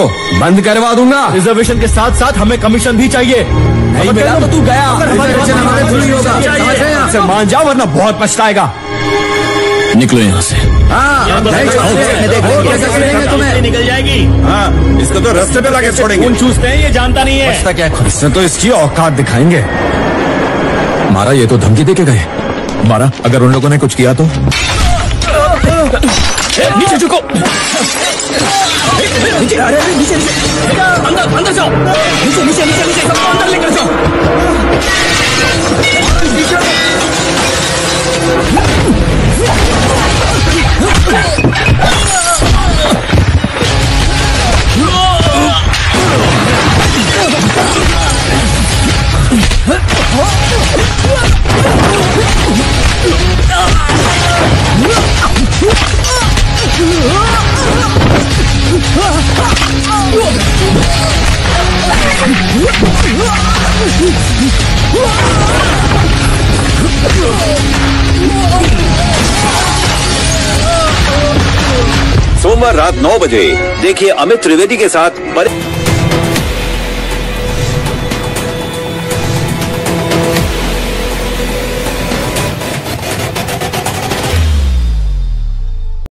बंद करवा दूँगा। रिजर्वेशन के साथ साथ हमें कमीशन भी चाहिए। नहीं मिला तो तू गया। मान जाओ वरना बहुत पछताएगा। निकलो यहाँ से। हाँ तुम्हें? निकल जाएगी। हाँ इसको तो रस्ते पे लाके छोड़ेंगे। चूसते हैं ये जानता नहीं है। पछता क्या है? इससे तो इसकी औकात दिखाएँगे। मारा ये तो धमकी दे के गए। मारा अगर उन लोगों ने कुछ किया तो? नीचे झुको। नीचे अरे अरे नीचे नीचे अंदर अंदर जाओ नीचे नीचे नीचे सोमवार रात 9 बजे देखिए अमित त्रिवेदी के साथ परि-